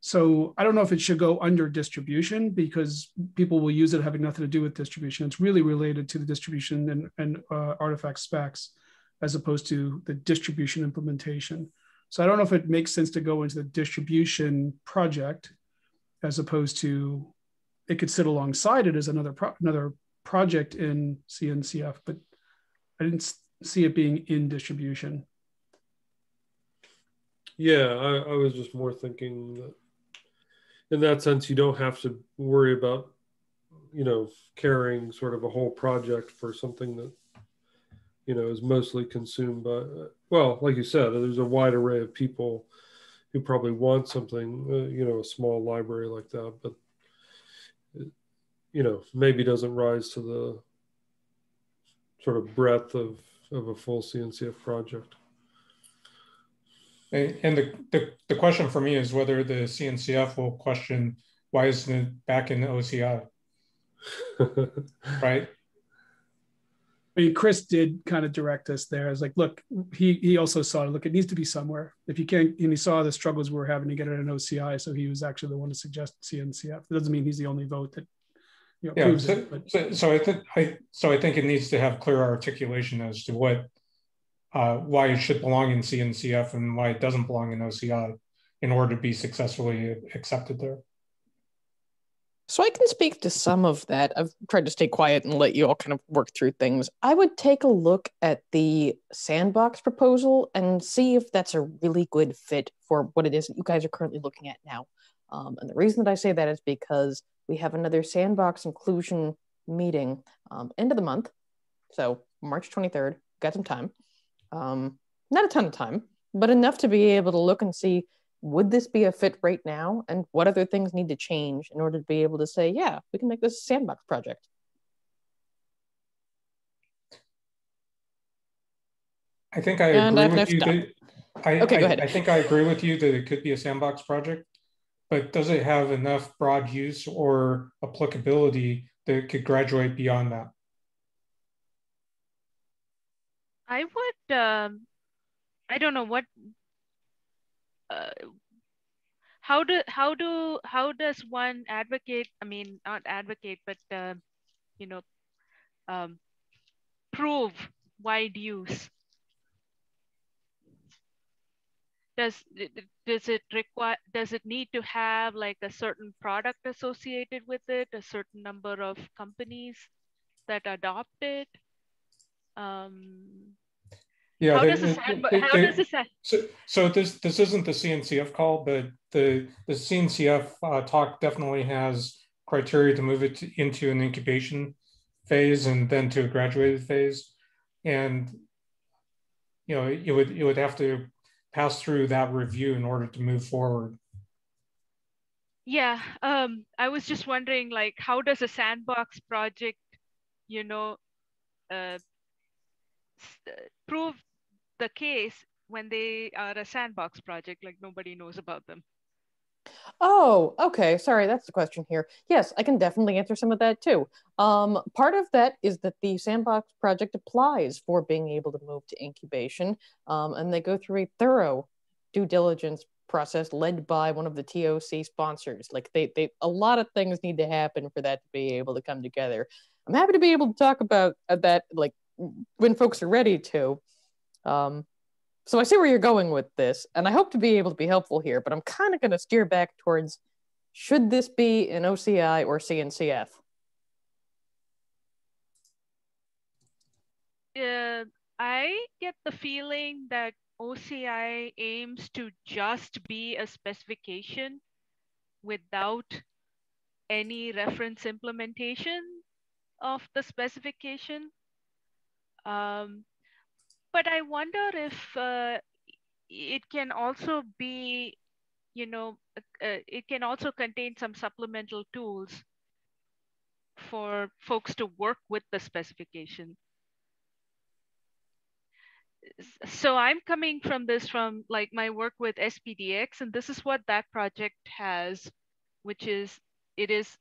So I don't know if it should go under distribution because people will use it having nothing to do with distribution. It's really related to the distribution and, and uh, artifact specs as opposed to the distribution implementation. So I don't know if it makes sense to go into the distribution project as opposed to it could sit alongside it as another pro- another project in CNCF, but I didn't see it being in distribution. Yeah, I, I was just more thinking that in that sense, you don't have to worry about, you know, carrying sort of a whole project for something that, you know, is mostly consumed by, well, like you said, there's a wide array of people who probably want something, uh, you know, a small library like that, but, you know, maybe doesn't rise to the sort of breadth of, of a full CNCF project. And the, the, the question for me is whether the CNCF will question why isn't it back in the OCI? [laughs] right? I mean, Chris did kind of direct us there. It's like, look, he he also saw, it. look, it needs to be somewhere. If you can't, and he saw the struggles we were having to get it in OCI, so he was actually the one to suggest CNCF. It doesn't mean he's the only vote that you know, yeah. So, it, so, so I think I so I think it needs to have clear articulation as to what uh, why it should belong in CNCF and why it doesn't belong in OCI in order to be successfully accepted there. So I can speak to some of that. I've tried to stay quiet and let you all kind of work through things. I would take a look at the sandbox proposal and see if that's a really good fit for what it is that you guys are currently looking at now. Um, and the reason that I say that is because we have another sandbox inclusion meeting um, end of the month. So March 23rd, got some time. Um, not a ton of time, but enough to be able to look and see would this be a fit right now? And what other things need to change in order to be able to say yeah we can make this a sandbox project? I think i and agree with you that, I, okay, I, go ahead. I think i agree with you that it could be a sandbox project but does it have enough broad use or applicability that it could graduate beyond that I would, um, I don't know what, uh, how do, how do, how does one advocate, I mean, not advocate, but, uh, you know, um, prove wide use? Does, does it require, does it need to have like a certain product associated with it, a certain number of companies that adopt it? Um, yeah, how, they, does, this, they, how they, does this so, so this this isn't the CNCF call, but the the CNCF uh, TOC definitely has criteria to move it to, into an incubation phase and then to a graduated phase, and you know it would it would have to pass through that review in order to move forward. Yeah, um, I was just wondering, like, how does a sandbox project, you know, uh, prove the case when they are a sandbox project, like nobody knows about them. Oh, okay. Sorry, that's the question here. Yes, I can definitely answer some of that too. Um, part of that is that the Sandbox project applies for being able to move to incubation, um, and they go through a thorough due diligence process led by one of the TOC sponsors. Like they, they, a lot of things need to happen for that to be able to come together. I'm happy to be able to talk about uh, that, like when folks are ready to. Um, so I see where you're going with this, and I hope to be able to be helpful here, but I'm kind of going to steer back towards should this be an OCI or CNCF? Uh, I get the feeling that OCI aims to just be a specification without any reference implementation of the specification. Um, but I wonder if uh, it can also be, you know, uh, it can also contain some supplemental tools for folks to work with the specification. So I'm coming from this from like my work with SPDX, and this is what that project has, which is it is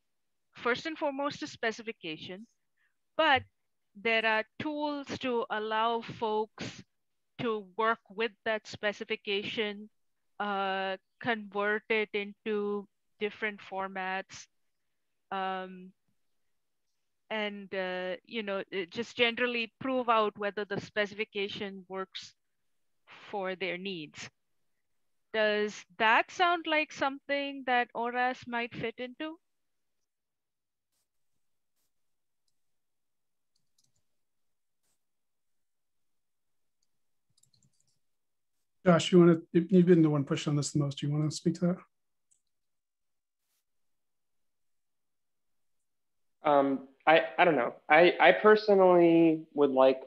first and foremost a specification, but there are tools to allow folks to work with that specification, uh, convert it into different formats, um, and uh, you know just generally prove out whether the specification works for their needs. does that sound like something that ORAS might fit into? Josh, you want to, you've been the one pushing on this the most. Do you want to speak to that? Um, I, I don't know. I, I personally would like,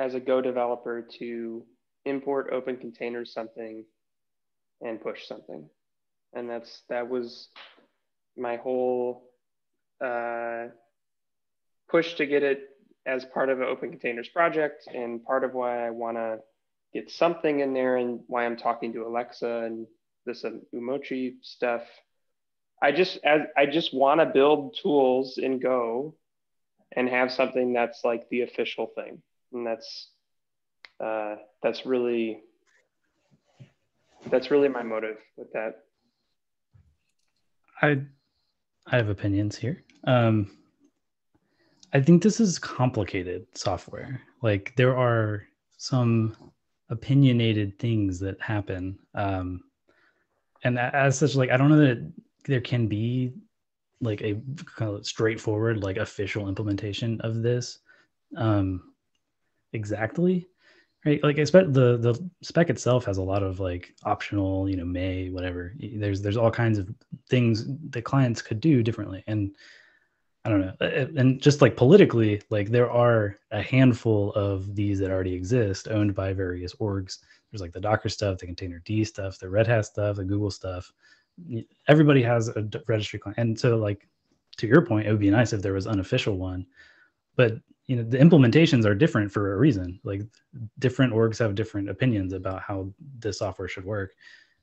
as a Go developer, to import open containers something and push something. And that's that was my whole uh, push to get it as part of an open containers project and part of why I want to get something in there and why I'm talking to Aleksa and this um, umoci stuff. I just as I just want to build tools in Go and have something that's like the official thing, and that's uh, that's really that's really my motive with that. I I have opinions here. Um, I think this is complicated software. Like there are some opinionated things that happen, um, and as such, like I don't know that there can be like a kind of straightforward like official implementation of this um, exactly right? Like i expect the the spec itself has a lot of like optional you know may whatever. There's there's all kinds of things that clients could do differently. And i don't know uh, uh, and just like politically like there are a handful of these that already exist owned by various orgs. There's like the docker stuff the containerd stuff the red hat stuff the google stuff. Everybody has a registry client. And so like to your point it would be nice if there was an unofficial one. But you know the implementations are different for a reason. Like different orgs have different opinions about how this software should work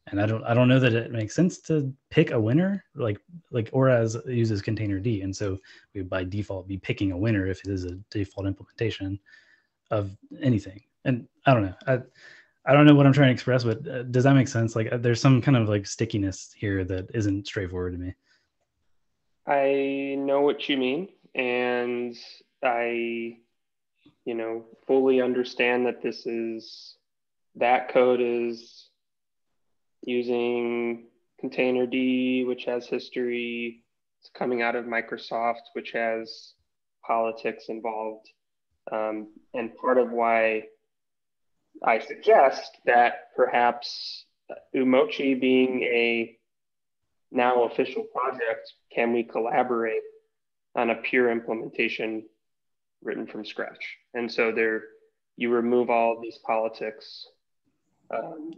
and i don't i don't know that it makes sense to pick a winner like like ORAS uses containerd. And so we by default be picking a winner if it is a default implementation of anything. And i don't know. I i don't know what i'm trying to express but uh, does that make sense? Like uh, there's some kind of like stickiness here that isn't straightforward to me. I know what you mean. And I, you know, fully understand that this is that code is using containerd, which has history. It's coming out of Microsoft, which has politics involved. Um, and part of why I suggest that perhaps umoci being a now official project, can we collaborate on a pure implementation written from scratch. And so there, you remove all these politics. Um,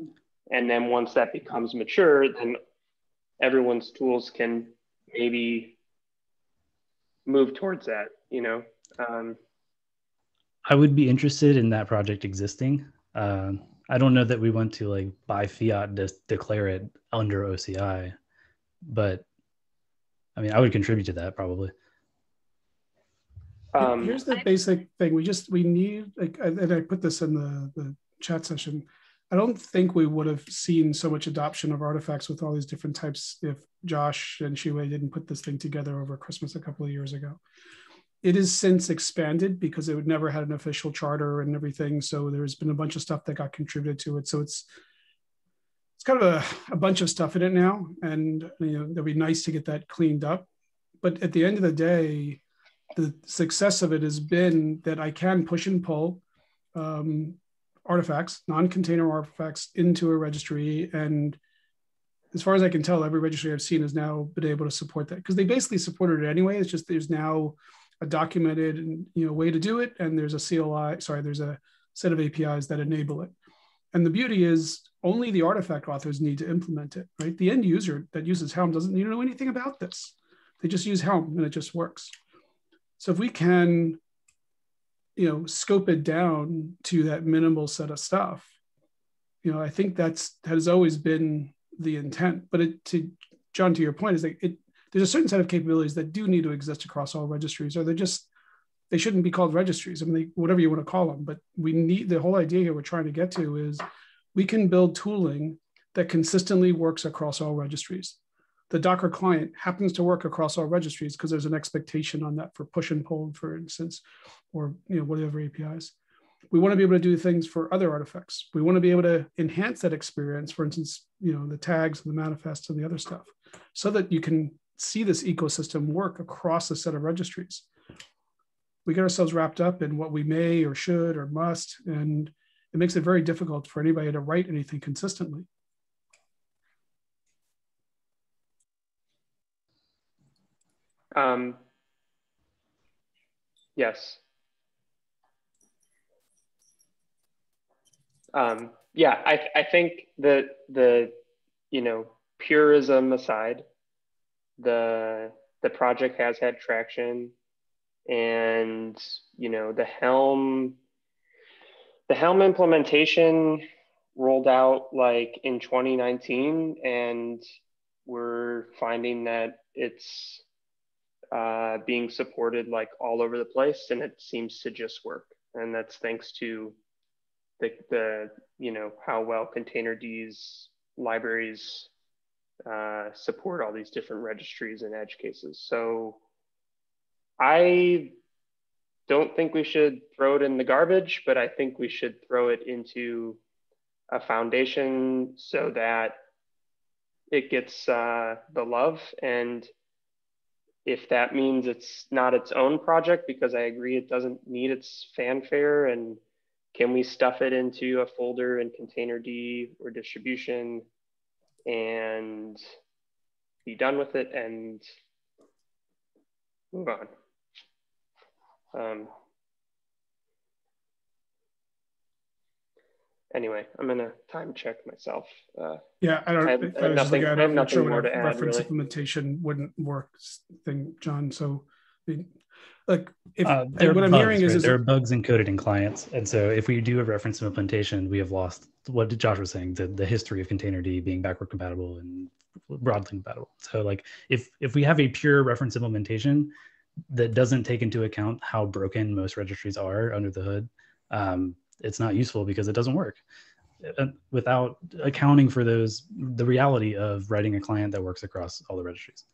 and then once that becomes mature, then everyone's tools can maybe move towards that, you know? Um, I would be interested in that project existing. Uh, I don't know that we want to like by fiat to declare it under OCI, but I mean, I would contribute to that probably. Um, Here's the basic thing. We just we need like, and I put this in the the chat session. I don't think we would have seen so much adoption of artifacts with all these different types if Josh and Shiwei didn't put this thing together over Christmas a couple of years ago. It has since expanded because it would never had an official charter and everything. So there's been a bunch of stuff that got contributed to it. So it's it's kind of a, a bunch of stuff in it now, and you know it'd be nice to get that cleaned up. But at the end of the day, the success of it has been that I can push and pull um, artifacts, non-container artifacts, into a registry. And as far as I can tell, every registry I've seen has now been able to support that because they basically supported it anyway. It's just there's now a documented you know way to do it, and there's a CLI. Sorry, there's a set of APIs that enable it. And the beauty is only the artifact authors need to implement it, right? The end user that uses Helm doesn't need to know anything about this. They just use Helm and it just works. So if we can, you know, scope it down to that minimal set of stuff, you know, I think that's has always been the intent. But it, to John, to your point, is that it there's a certain set of capabilities that do need to exist across all registries, or they're just they shouldn't be called registries. I mean, they, whatever you want to call them. But we need the whole idea here we're trying to get to is we can build tooling that consistently works across all registries the Docker client happens to work across all registries because there's an expectation on that for push and pull, for instance, or you know whatever APIs. we want to be able to do things for other artifacts. We want to be able to enhance that experience. For instance, you know, the tags and the manifests and the other stuff, so that you can see this ecosystem work across a set of registries. We get ourselves wrapped up in what we may or should or must, and it makes it very difficult for anybody to write anything consistently. Um, yes. Um, yeah, I, I think that the, you know, purism aside, the, the project has had traction and, you know, the Helm, the Helm implementation rolled out like in 2019 and we're finding that it's uh, being supported like all over the place and it seems to just work. And that's thanks to the, the you know how well containerd's libraries uh, support all these different registries and edge cases. So i don't think we should throw it in the garbage but i think we should throw it into a foundation so that it gets uh, the love and if that means it's not its own project because i agree it doesn't need its fanfare and can we stuff it into a folder in containerd or distribution and be done with it and move on? Um, anyway, I'm gonna time check myself. Uh, yeah, I don't. I have, I have nothing, I have nothing sure more to add. Reference really. implementation wouldn't work thing, John. So, I mean, like if uh, what bugs, I'm hearing is, right? is there are bugs encoded in clients, and so if we do a reference implementation, we have lost what Josh was saying the the history of containerd being backward compatible and broadly compatible. So like if if we have a pure reference implementation that doesn't take into account how broken most registries are under the hood, um, it's not useful because it doesn't work uh, without accounting for those the reality of writing a client that works across all the registries.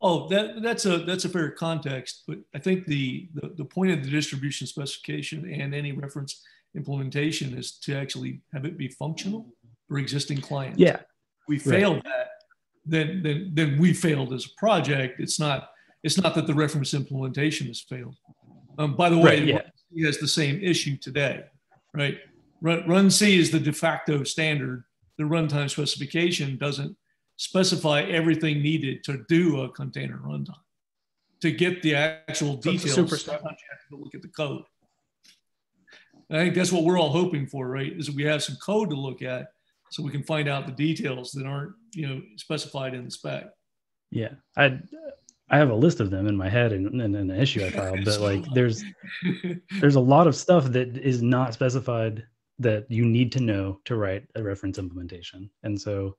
Oh, that, that's a that's a fair context, but I think the, the, the point of the distribution specification and any reference implementation is to actually have it be functional for existing clients. Yeah, we failed right. that, then then then we failed as a project. It's not it's not that the reference implementation has failed. Um, by the way, right, yeah. has the same issue today, right? Run, runc is the de facto standard. The runtime specification doesn't specify everything needed to do a container runtime. To get the actual details, sometimes you have to look at the code. And I think that's what we're all hoping for, right? Is we have some code to look at so we can find out the details that aren't, you know, specified in the spec. Yeah, I I have a list of them in my head and, and, and an issue I filed, but [laughs] like there's there's a lot of stuff that is not specified that you need to know to write a reference implementation, and so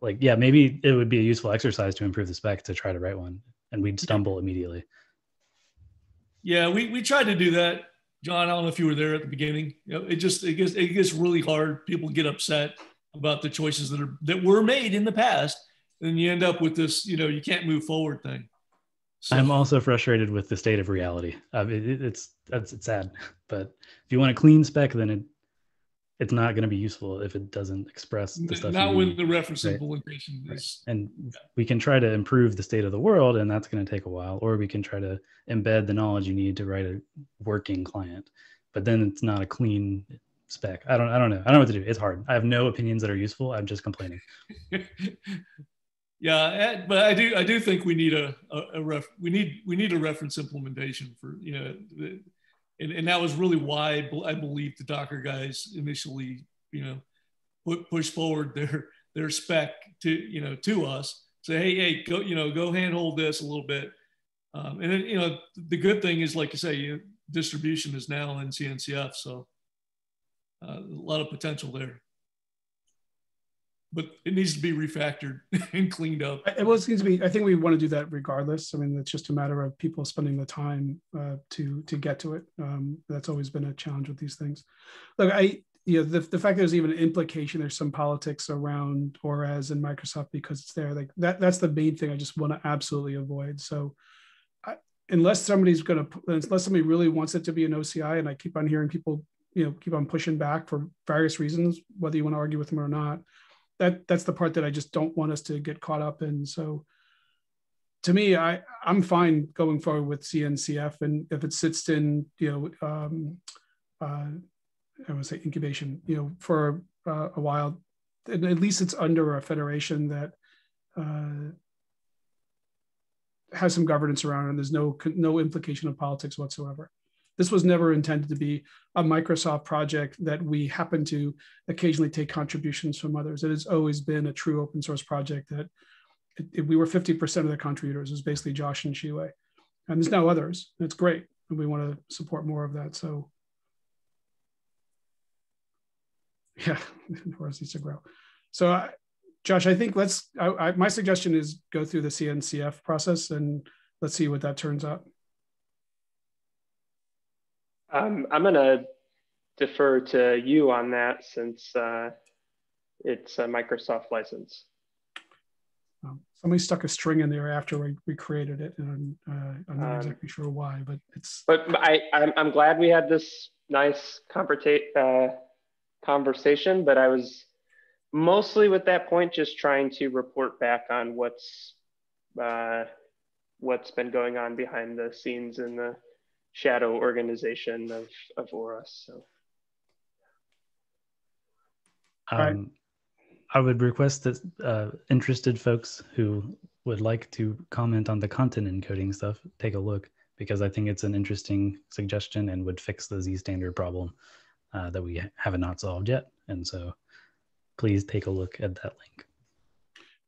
like yeah maybe it would be a useful exercise to improve the spec to try to write one and we'd stumble immediately. Yeah we, we tried to do that john. I don't know if you were there at the beginning. You know, it just it gets it gets really hard. People get upset about the choices that are that were made in the past and you end up with this you know you can't move forward thing so, i'm also frustrated with the state of reality uh, it, it's that's it's sad but if you want a clean spec then it it's not going to be useful if it doesn't express the stuff. Not when the reference right? implementation is. Right. And yeah. we can try to improve the state of the world, and that's going to take a while. Or we can try to embed the knowledge you need to write a working client, but then it's not a clean spec. I don't. I don't know. I don't know what to do. It's hard. I have no opinions that are useful. I'm just complaining. [laughs] yeah, eh, but I do. I do think we need a, a, a ref. We need we need a reference implementation for you know. The, and, and that was really why I believe the Docker guys initially, you know, put push forward their their spec to you know to us. Say, hey, hey, go you know go handhold this a little bit. Um, and then you know the good thing is, like you say, you, distribution is now in CNCF, so uh, a lot of potential there but it needs to be refactored [laughs] and cleaned up. It was seems to be. I think we want to do that regardless. I mean, it's just a matter of people spending the time uh, to to get to it. Um, that's always been a challenge with these things. Look, I you know the, the fact there's even an implication there's some politics around ORAS and Microsoft because it's there. Like that that's the main thing I just want to absolutely avoid. So. I, unless somebody's going to, unless somebody really wants it to be an OCI, and I keep on hearing people you know keep on pushing back for various reasons, whether you want to argue with them or not. That that's the part that I just don't want us to get caught up in. So to me, I I'm fine going forward with CNCF, and if it sits in you know um, uh, I to say incubation, you know, for uh, a while, and at least it's under a federation that uh, has some governance around and there's no no implication of politics whatsoever. This was never intended to be a Microsoft project that we happen to occasionally take contributions from others. It has always been a true open source project that it, it, we were 50% of the contributors. It was basically Josh and Shiwei. And there's now others. It's great. And we want to support more of that. So [laughs] yeah, [laughs] horse needs to grow. So uh, Josh, I think let's, I, I, my suggestion is go through the CNCF process and let's see what that turns out. Um, I'm going to defer to you on that since uh, it's a Microsoft license. Um, somebody stuck a string in there after we, we created it, and uh, I'm not um, exactly sure why, but it's. But I, I'm, I'm glad we had this nice uh, conversation, but I was mostly with that point just trying to report back on what's uh, what's been going on behind the scenes in the shadow organization of, of ORAS. So. Um, I would request that uh, interested folks who would like to comment on the content encoding stuff take a look because I think it's an interesting suggestion and would fix the Z standard problem uh, that we have not solved yet. And so please take a look at that link.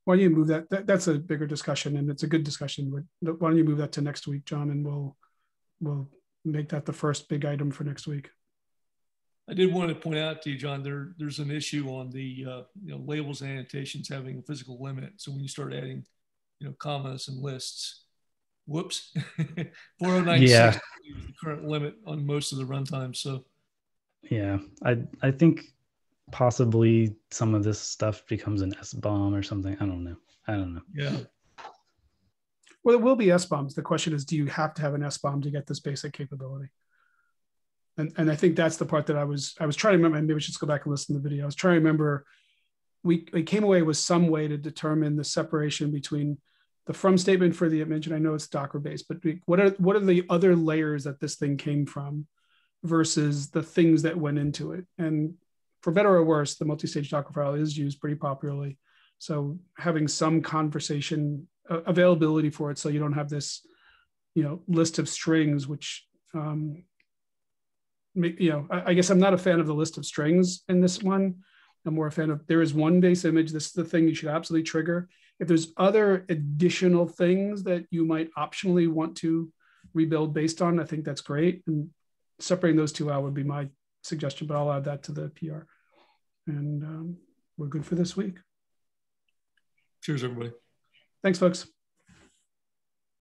Why don't you move that? that that's a bigger discussion and it's a good discussion. Why don't you move that to next week, John, and we'll we'll make that the first big item for next week. I did want to point out to you, John, there, there's an issue on the uh, you know, labels and annotations having a physical limit. So when you start adding, you know, commas and lists, whoops, [laughs] 409 yeah. is the current limit on most of the runtime. So yeah, I I think possibly some of this stuff becomes an SBOM or something. I don't know. I don't know. Yeah. Well, it will be SBOMs. The question is, do you have to have an SBOM to get this basic capability? and and I think that's the part that I was I was trying to remember. Maybe we should go back and listen to the video. I was trying to remember. We, we came away with some way to determine the separation between the from statement for the image, and I know it's Docker based, but what are what are the other layers that this thing came from versus the things that went into it? And for better or worse, the multi-stage Docker file is used pretty popularly. So having some conversation availability for it, so you don't have this, you know, list of strings which um, make you know, I, I guess I'm not a fan of the list of strings in this one. I'm more a fan of there is one base image. This is the thing you should absolutely trigger. If there's other additional things that you might optionally want to rebuild based on, I think that's great. And separating those two out would be my suggestion, but I'll add that to the PR. And um, we're good for this week. Cheers, everybody. Thanks, folks.